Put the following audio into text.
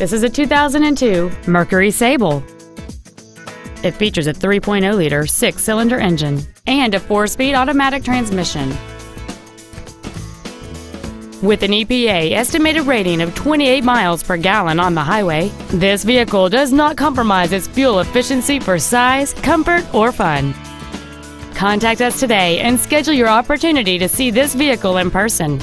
This is a 2002 Mercury Sable. It features a 3.0-liter six-cylinder engine and a four-speed automatic transmission. With an EPA estimated rating of 28 miles per gallon on the highway, this vehicle does not compromise its fuel efficiency for size, comfort, or fun. Contact us today and schedule your opportunity to see this vehicle in person.